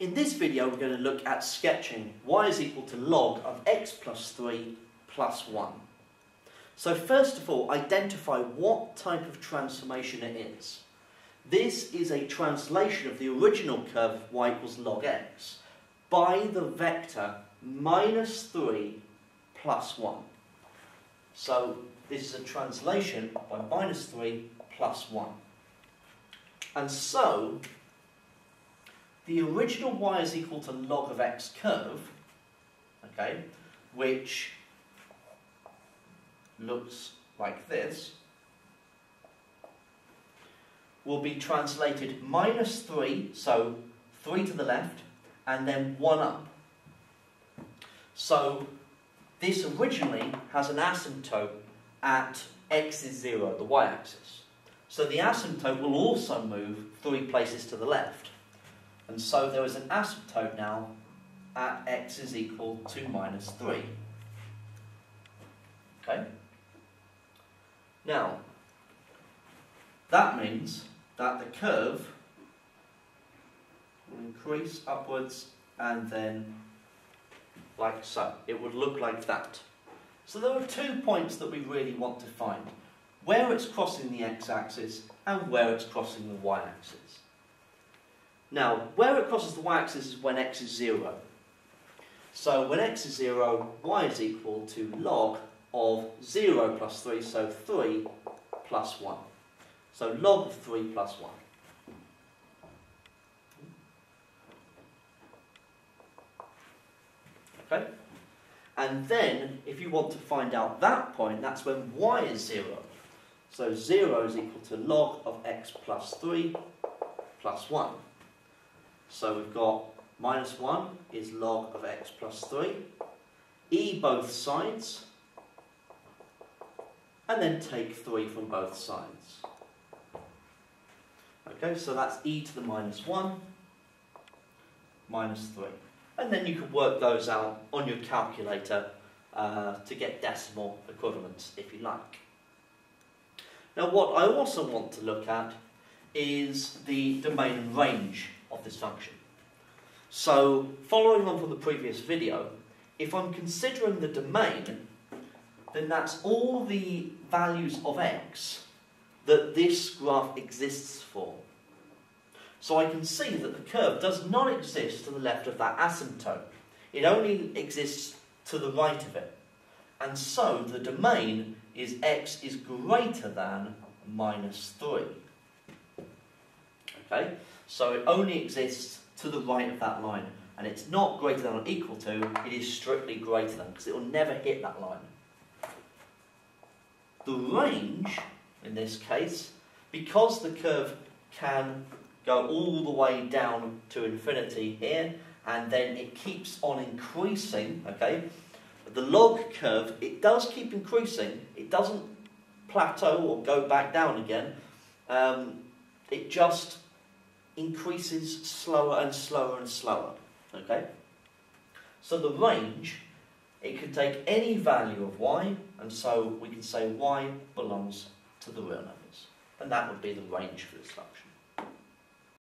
In this video we're going to look at sketching y is equal to log of x plus 3 plus 1. So first of all identify what type of transformation it is. This is a translation of the original curve y equals log x by the vector minus 3 plus 1. So this is a translation by minus 3 plus 1. And so the original y is equal to log of x curve, okay, which looks like this, will be translated minus 3, so 3 to the left, and then 1 up. So this originally has an asymptote at x is 0, the y-axis. So the asymptote will also move 3 places to the left. And so there is an asymptote now at x is equal to minus 3. Okay? Now, that means that the curve will increase upwards and then like so. It would look like that. So there are two points that we really want to find. Where it's crossing the x-axis and where it's crossing the y-axis. Now, where it crosses the y-axis is when x is 0. So when x is 0, y is equal to log of 0 plus 3, so 3 plus 1. So log of 3 plus 1. Okay? And then, if you want to find out that point, that's when y is 0. So 0 is equal to log of x plus 3 plus 1. So we've got minus 1 is log of x plus 3. E both sides. And then take 3 from both sides. Okay, so that's e to the minus 1 minus 3. And then you can work those out on your calculator uh, to get decimal equivalents if you like. Now what I also want to look at is the domain and range of this function. So, following on from the previous video, if I'm considering the domain, then that's all the values of x that this graph exists for. So I can see that the curve does not exist to the left of that asymptote. It only exists to the right of it. And so the domain is x is greater than minus 3. Okay? So it only exists to the right of that line. And it's not greater than or equal to, it is strictly greater than, because it will never hit that line. The range, in this case, because the curve can go all the way down to infinity here, and then it keeps on increasing, okay? The log curve, it does keep increasing. It doesn't plateau or go back down again. Um, it just increases slower and slower and slower. Okay? So the range, it can take any value of y, and so we can say y belongs to the real numbers. And that would be the range for this function.